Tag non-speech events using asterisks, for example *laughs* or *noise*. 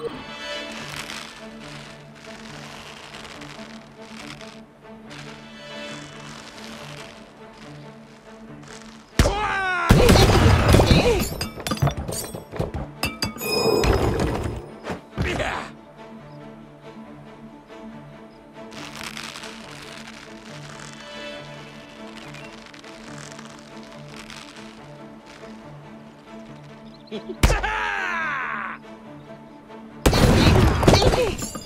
Ha *laughs* ah! ha! Okay.